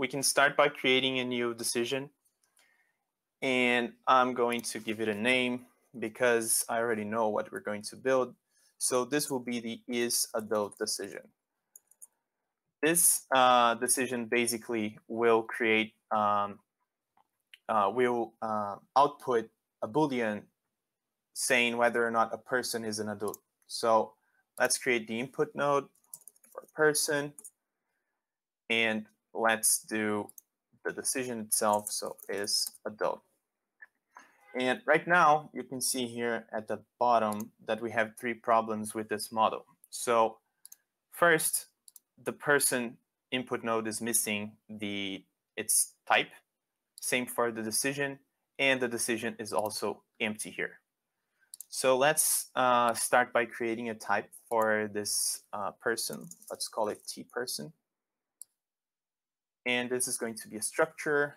we can start by creating a new decision. And I'm going to give it a name because I already know what we're going to build. So this will be the is adult decision. This uh, decision basically will create, um, uh, will uh, output a Boolean saying whether or not a person is an adult. So let's create the input node for person and let's do the decision itself. So is adult. And right now you can see here at the bottom that we have three problems with this model. So first, the person input node is missing the its type. Same for the decision, and the decision is also empty here. So let's uh, start by creating a type for this uh, person. Let's call it T person. And this is going to be a structure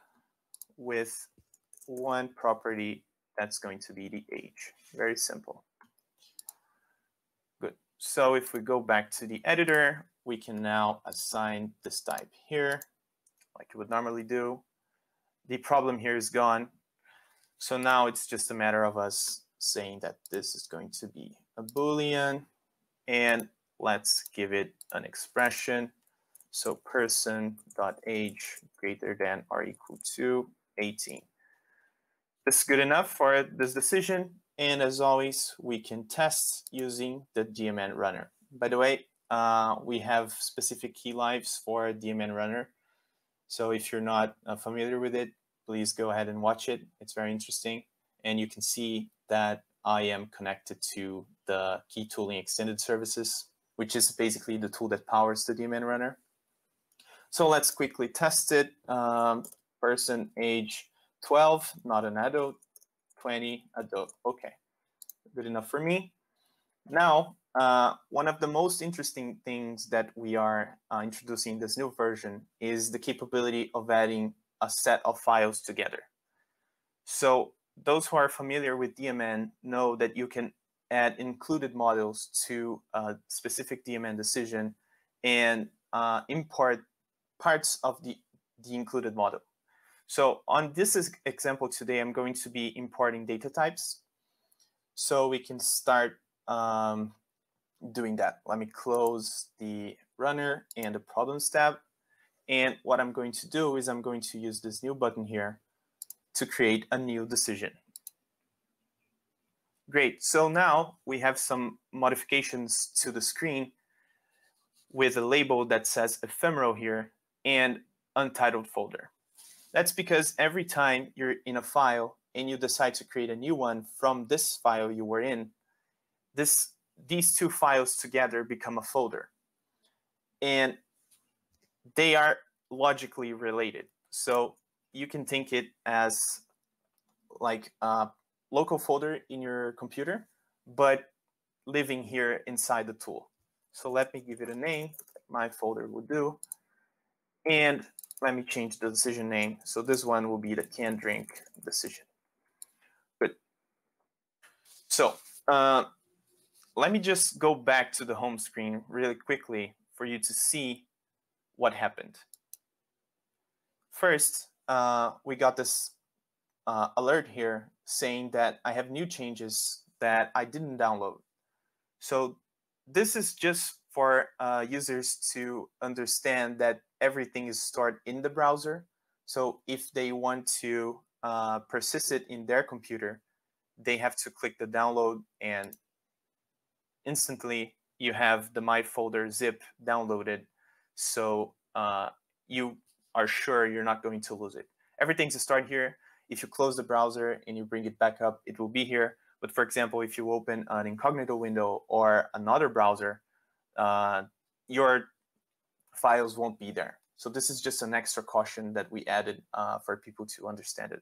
with one property that's going to be the age. Very simple. Good. So if we go back to the editor, we can now assign this type here, like you would normally do. The problem here is gone. So now it's just a matter of us saying that this is going to be a Boolean and let's give it an expression. So person dot age greater than or equal to 18. This is good enough for this decision. And as always, we can test using the DMN runner. By the way, uh, we have specific KIE lives for DMN runner. So if you're not uh, familiar with it, please go ahead and watch it. It's very interesting. And you can see that I am connected to the KIE tooling extended services, which is basically the tool that powers the DMN runner. So let's quickly test it. Um, person age 12, not an adult, 20, adult. Okay, good enough for me. Now, uh, one of the most interesting things that we are uh, introducing in this new version is the capability of adding a set of files together. So those who are familiar with DMN know that you can add included models to a specific DMN decision and uh, import parts of the, the included model. So on this example today, I'm going to be importing data types. So we can start um, doing that. Let me close the runner and the problems tab. And what I'm going to do is I'm going to use this new button here to create a new decision. Great, so now we have some modifications to the screen with a label that says ephemeral here and untitled folder. That's because every time you're in a file and you decide to create a new one from this file you were in, this, these two files together become a folder. And they are logically related. So you can think it as like a local folder in your computer, but living here inside the tool. So let me give it a name, my folder will do. And let me change the decision name. So this one will be the can drink decision. Good. So uh, let me just go back to the home screen really quickly for you to see what happened. First, uh, we got this uh, alert here saying that I have new changes that I didn't download. So this is just for uh, users to understand that everything is stored in the browser. So if they want to uh, persist it in their computer, they have to click the download and instantly you have the my folder zip downloaded. So uh, you are sure you're not going to lose it. Everything's stored here. If you close the browser and you bring it back up, it will be here. But for example, if you open an incognito window or another browser, uh, your files won't be there. So this is just an extra caution that we added uh, for people to understand it.